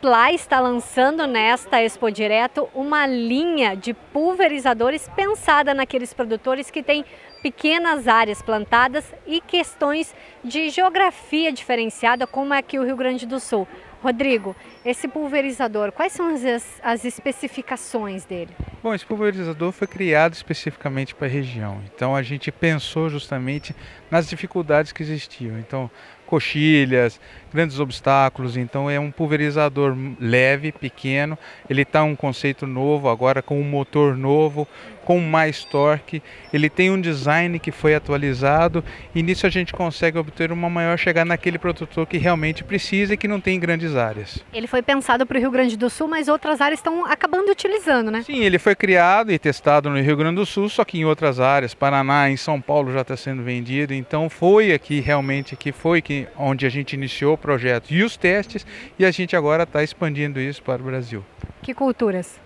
Pla está lançando nesta Expo Direto uma linha de pulverizadores pensada naqueles produtores que têm pequenas áreas plantadas e questões de geografia diferenciada, como é aqui o Rio Grande do Sul. Rodrigo, esse pulverizador, quais são as, as especificações dele? Bom, esse pulverizador foi criado especificamente para a região. Então a gente pensou justamente nas dificuldades que existiam. Então, coxilhas, grandes obstáculos. Então é um pulverizador leve, pequeno. Ele está um conceito novo agora com um motor novo, com mais torque. Ele tem um design que foi atualizado e nisso a gente consegue obter uma maior chegada naquele produtor que realmente precisa e que não tem grandes áreas. Ele foi pensado para o Rio Grande do Sul, mas outras áreas estão acabando utilizando, né? Sim, ele foi criado e testado no Rio Grande do Sul, só que em outras áreas, Paraná, em São Paulo já está sendo vendido. Então foi aqui realmente que foi que onde a gente iniciou o projeto e os testes e a gente agora está expandindo isso para o Brasil. Que culturas?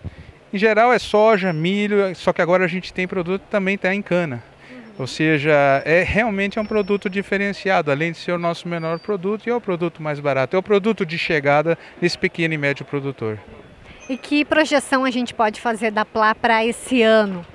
Em geral é soja, milho, só que agora a gente tem produto que também está em cana. Ou seja, é realmente é um produto diferenciado, além de ser o nosso menor produto e é o produto mais barato. É o produto de chegada desse pequeno e médio produtor. E que projeção a gente pode fazer da PLA para esse ano?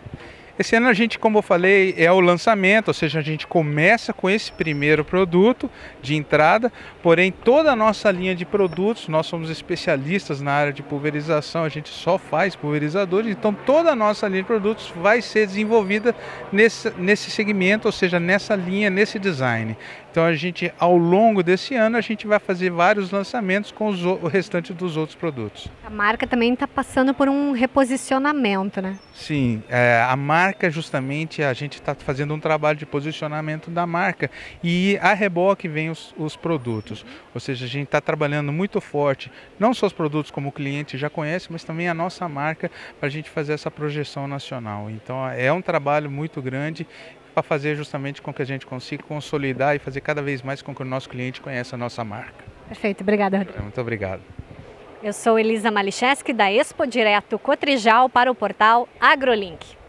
Esse ano a gente, como eu falei, é o lançamento, ou seja, a gente começa com esse primeiro produto de entrada, porém toda a nossa linha de produtos, nós somos especialistas na área de pulverização, a gente só faz pulverizadores, então toda a nossa linha de produtos vai ser desenvolvida nesse, nesse segmento, ou seja, nessa linha, nesse design. Então a gente, ao longo desse ano, a gente vai fazer vários lançamentos com os, o restante dos outros produtos. A marca também está passando por um reposicionamento, né? Sim, é, a marca justamente, a gente está fazendo um trabalho de posicionamento da marca e a reboque vem os, os produtos. Ou seja, a gente está trabalhando muito forte, não só os produtos como o cliente já conhece, mas também a nossa marca para a gente fazer essa projeção nacional. Então é um trabalho muito grande para fazer justamente com que a gente consiga consolidar e fazer cada vez mais com que o nosso cliente conheça a nossa marca. Perfeito, obrigada. Rodrigo. Muito obrigado. Eu sou Elisa Malicheski da Expo Direto Cotrijal para o portal AgroLink.